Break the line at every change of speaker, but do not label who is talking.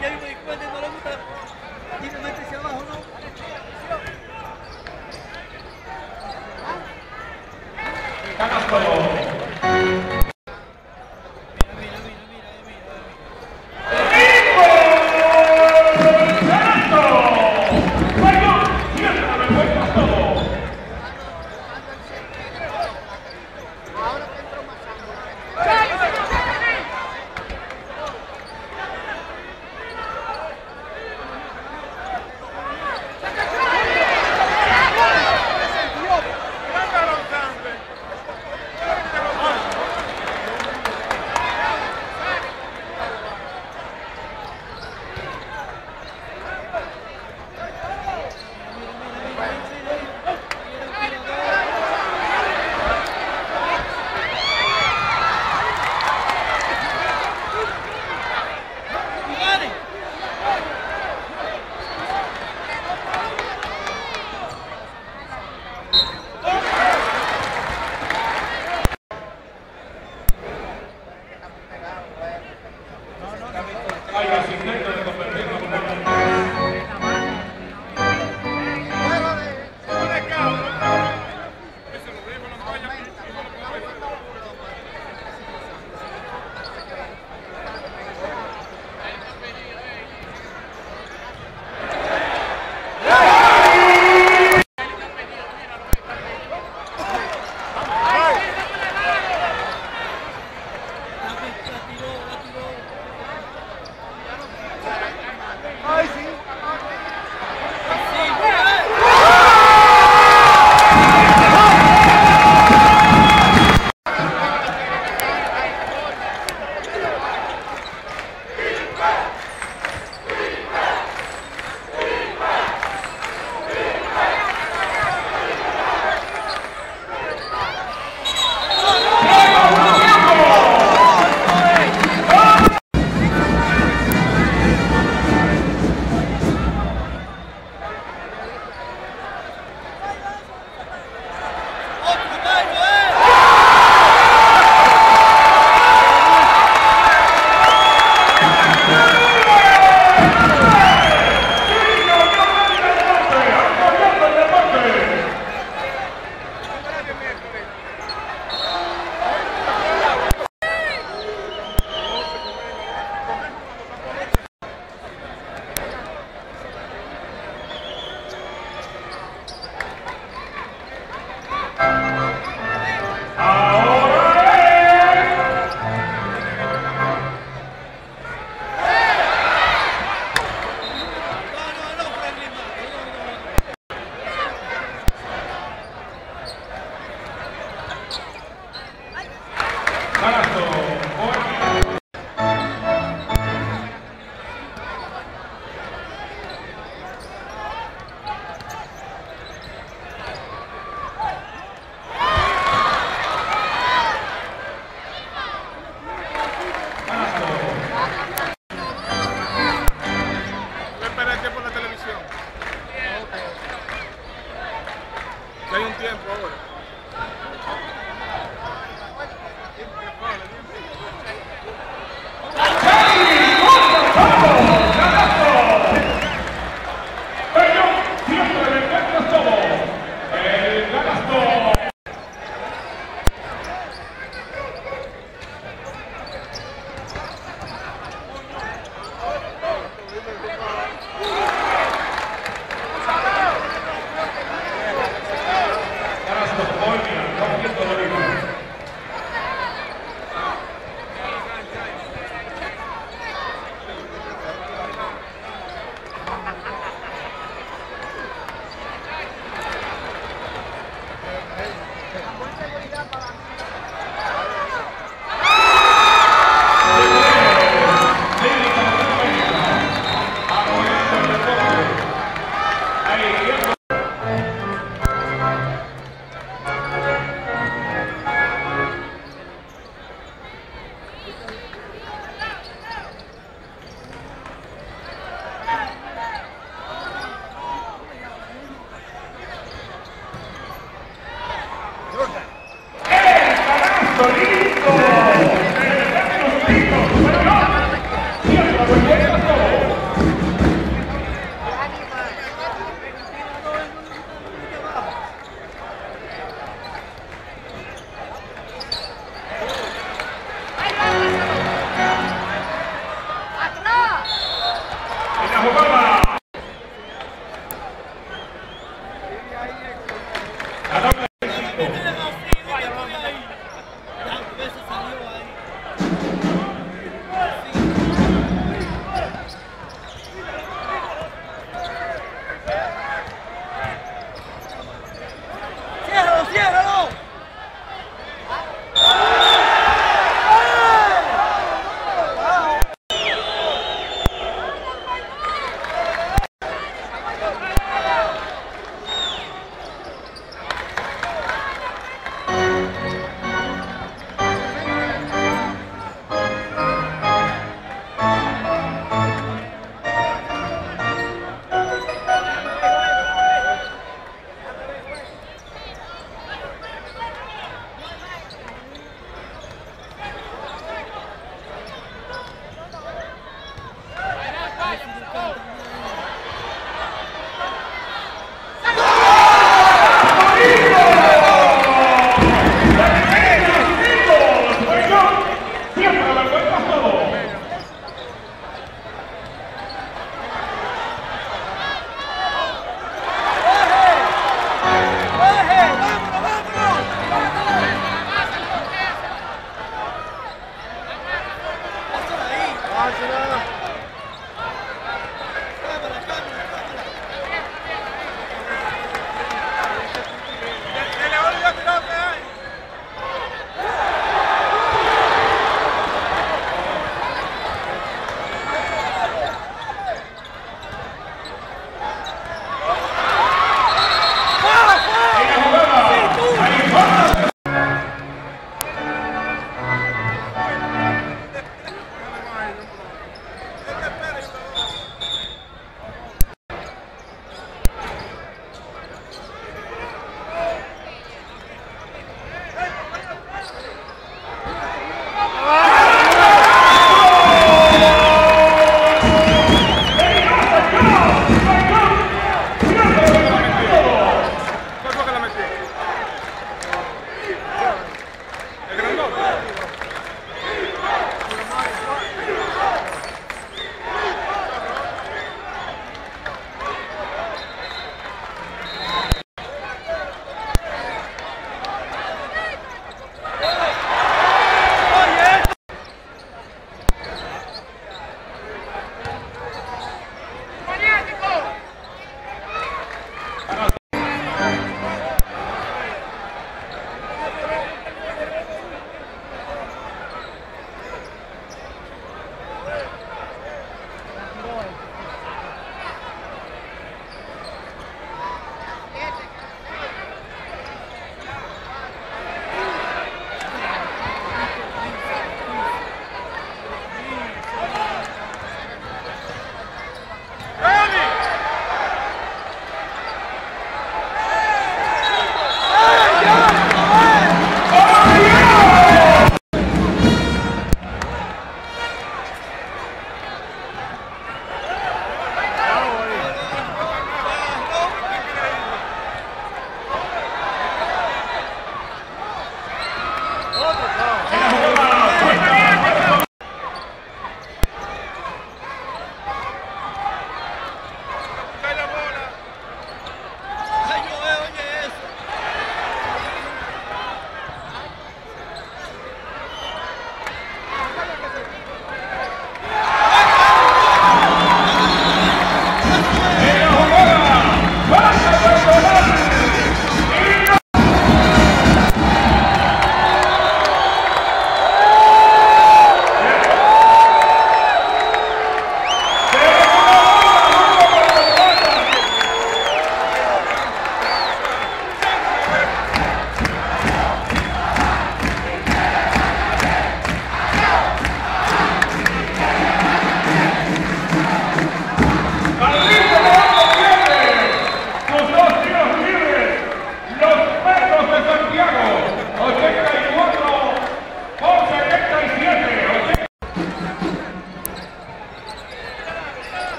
Giây